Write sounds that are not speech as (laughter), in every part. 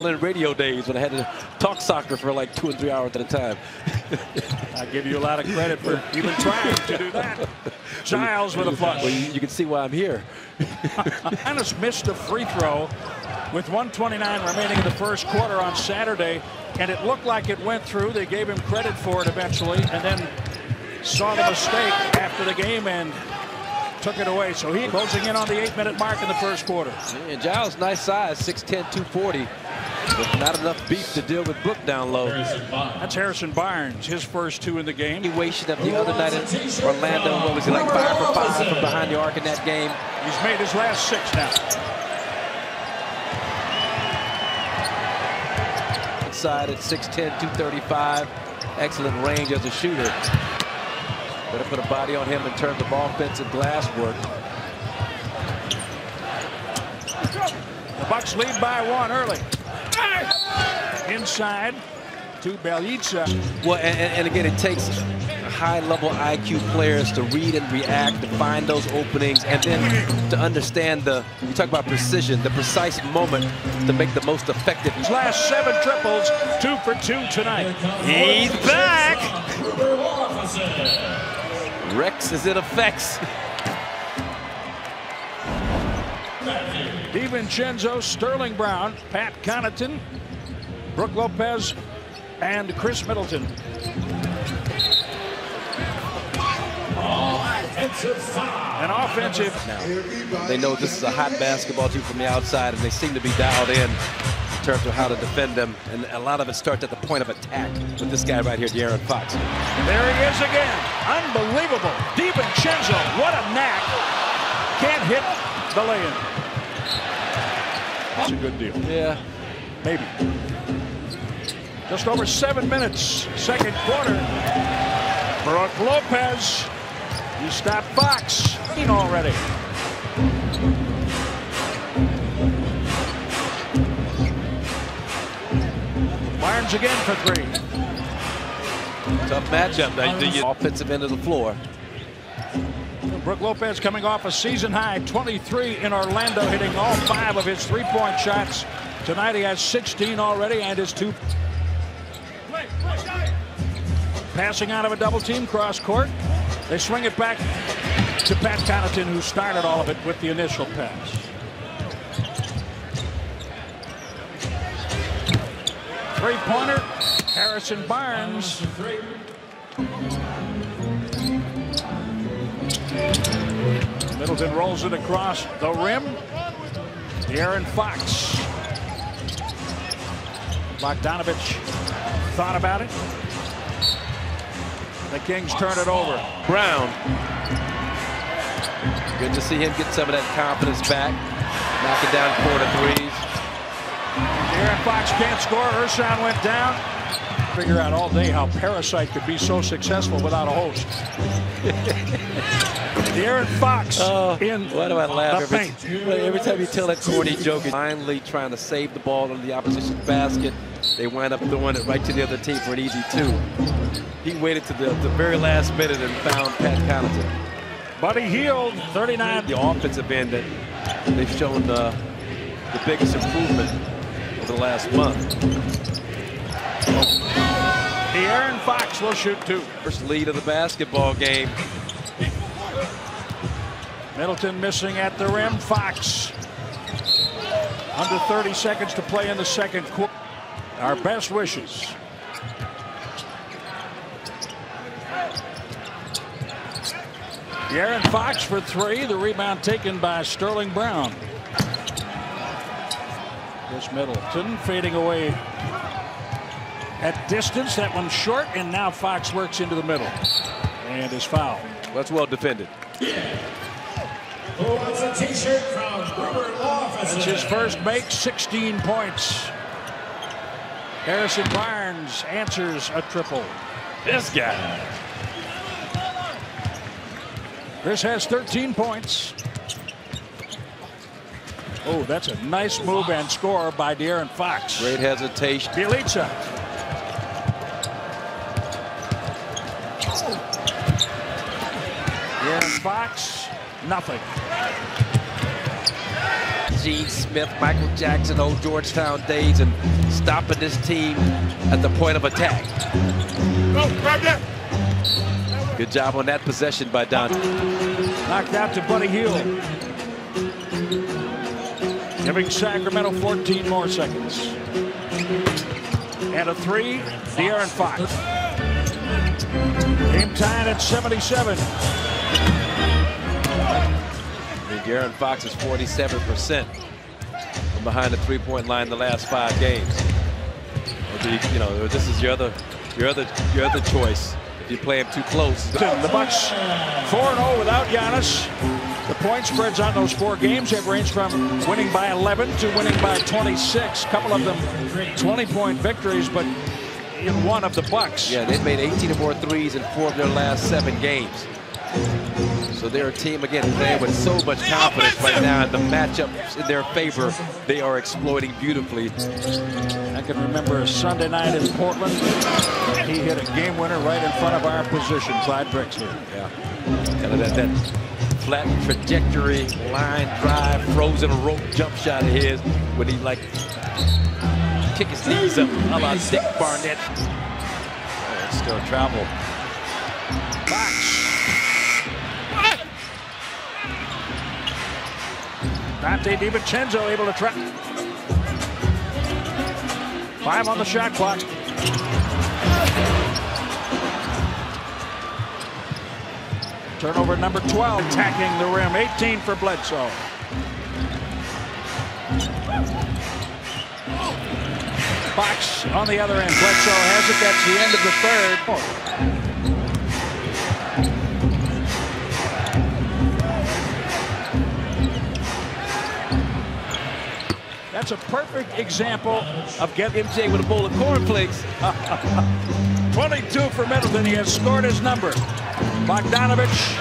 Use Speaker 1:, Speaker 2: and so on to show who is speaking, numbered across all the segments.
Speaker 1: in radio days when I had to talk soccer for like two and three hours at a time. (laughs)
Speaker 2: I give you a lot of credit for even trying to do that. Giles with a flush.
Speaker 1: Well, you, you can see why I'm here. (laughs)
Speaker 2: Giannis missed a free throw with 129 remaining in the first quarter on Saturday, and it looked like it went through. They gave him credit for it eventually, and then saw the mistake after the game and took it away. So he closing in on the eight-minute mark in the first quarter.
Speaker 1: And Giles, nice size, 6'10", 240. But not enough beef to deal with Brook down low.
Speaker 2: That's Harrison Barnes, his first two in the game.
Speaker 1: He wasted up the other night in Orlando. What was he like, five for five from behind the arc in that game?
Speaker 2: He's made his last six now.
Speaker 1: Inside at 6'10", 235. Excellent range as a shooter. Better put a body on him in terms of offensive glass work.
Speaker 2: The Bucks lead by one early. Inside to Bjelica.
Speaker 1: Well, and, and, again, it takes high-level IQ players to read and react, to find those openings, and then to understand the, you talk about precision, the precise moment to make the most effective.
Speaker 2: His last seven triples, two for two tonight.
Speaker 1: He's back! Rex is in effect.
Speaker 2: DiVincenzo, Sterling Brown, Pat Connaughton, Brook Lopez, and Khris Middleton. An offensive.
Speaker 1: Now, they know this is a hot basketball team from the outside, and they seem to be dialed in in terms of how to defend them. And a lot of it starts at the point of attack with this guy right here, De'Aaron Fox.
Speaker 2: There he is again. Unbelievable. DiVincenzo, what a knack. Can't hit the lay-in. That's a good deal.
Speaker 1: Yeah.
Speaker 2: Maybe. Just over seven minutes, second quarter. Brook Lopez. He stopped Fox already. Barnes again for three.
Speaker 1: Tough matchup. The offensive end of the floor.
Speaker 2: Brook Lopez coming off a season high 23 in Orlando, hitting all five of his three-point shots. Tonight he has 16 already and his two. Passing out of a double team cross court. They swing it back to Pat Connaughton, who started all of it with the initial pass. Three-pointer, Harrison Barnes. Middleton rolls it across the rim. Aaron Fox. Bogdanovich thought about it. The Kings turn it over.
Speaker 1: Brown. Good to see him get some of that confidence back. Knocking down four to threes.
Speaker 2: Aaron Fox can't score. Ersan went down. Figure out all day how Parasite could be so successful without a host. (laughs) Aaron Fox
Speaker 1: oh,
Speaker 2: in
Speaker 1: why do I laugh every, every time you tell that corny joke? Finally trying to save the ball on the opposition basket. They wind up throwing it right to the other team for an easy two. He waited to the, the very last minute and found Pat Connaughton.
Speaker 2: Buddy Hield, 39.
Speaker 1: The offensive end that they've shown the, the biggest improvement over the last month.
Speaker 2: The Aaron Fox will shoot two.
Speaker 1: First lead of the basketball game.
Speaker 2: Middleton missing at the rim. Fox. Under 30 seconds to play in the second quarter. Our best wishes. Aaron Fox for three. The rebound taken by Sterling Brown. This Middleton fading away at distance. That one short, and now Fox works into the middle. And is fouled.
Speaker 1: That's well defended.
Speaker 3: Who wants a t-shirt from Gruber Law
Speaker 2: That's his first make, 16 points. Harrison Barnes answers a triple.
Speaker 1: This guy.
Speaker 2: Chris has 13 points. Oh, that's a nice move and score by De'Aaron Fox.
Speaker 1: Great hesitation.
Speaker 2: Bjelica. De'Aaron Fox, nothing.
Speaker 1: Gene Smith, Michael Jackson, old Georgetown days, and stopping this team at the point of attack.
Speaker 3: Go, grab that.
Speaker 1: Good job on that possession by Dante.
Speaker 2: Knocked out to Buddy Hield. Giving Sacramento 14 more seconds. And a three, De'Aaron Fox. Game tied at 77.
Speaker 1: And De'Aaron Fox is 47% from behind the three-point line the last five games. You know, this is your other, your other, your other choice. If you play him too close,
Speaker 2: The Bucks 4-0 without Giannis. The point spreads on those four games have ranged from winning by 11 to winning by 26. A couple of them 20-point victories, but in one of the Bucks.
Speaker 1: Yeah, they've made 18 or more threes in four of their last seven games. So they're a team, again, playing with so much confidence right now. And the matchups in their favor, they are exploiting beautifully.
Speaker 2: I can remember a Sunday night in Portland. He hit a game winner right in front of our position, Clyde Drexler.
Speaker 1: Yeah, kind of that, that flat trajectory, line drive, frozen rope jump shot of his when he like kick his knees up. How about Dick Barnett? Oh, still travel.
Speaker 2: Dante DiVincenzo able to trap. Five on the shot clock. Turnover number 12, attacking the rim. 18 for Bledsoe. Fox on the other end. Bledsoe has it. That's the end of the That's a perfect example of get
Speaker 1: MJ with a bowl of cornflakes. (laughs)
Speaker 2: 22 for Middleton. He has scored his number. Bogdanovich.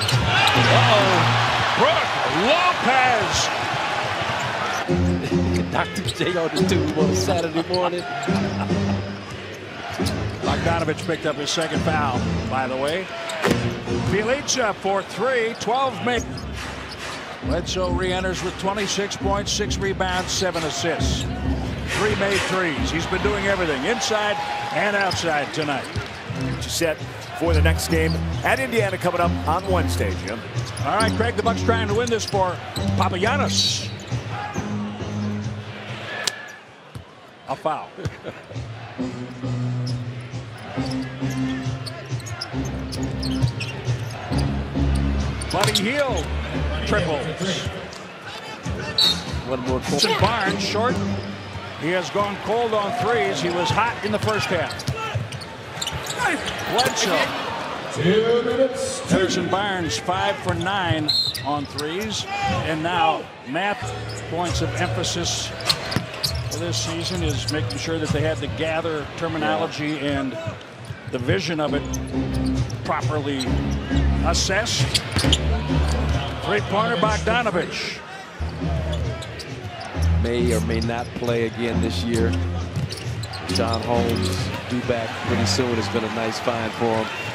Speaker 2: Uh-oh. Brook Lopez. (laughs)
Speaker 1: Dr. J on the tube on a Saturday morning.
Speaker 2: Bogdanovich picked up his second foul, by the way. Bjelica for three, 12 make. Bledsoe re-enters with 26 points, six rebounds, seven assists. Three made threes. He's been doing everything, inside and outside tonight.
Speaker 4: set for the next game at Indiana coming up on Wednesday, Jim.
Speaker 2: All right, Craig, the Bucks trying to win this for Papagiannis. A foul. (laughs) Buddy Hield triples.
Speaker 1: One more point.
Speaker 2: Barnes short. He has gone cold on threes. He was hot in the first half. Bledsoe.
Speaker 3: Two minutes.
Speaker 2: Harrison Barnes five for nine on threes. And now math points of emphasis for this season is making sure that they have the gather terminology and the vision of it properly assessed. Three-pointer Bogdanovich.
Speaker 1: May or may not play again this year. John Holmes due back pretty soon has been a nice find for him.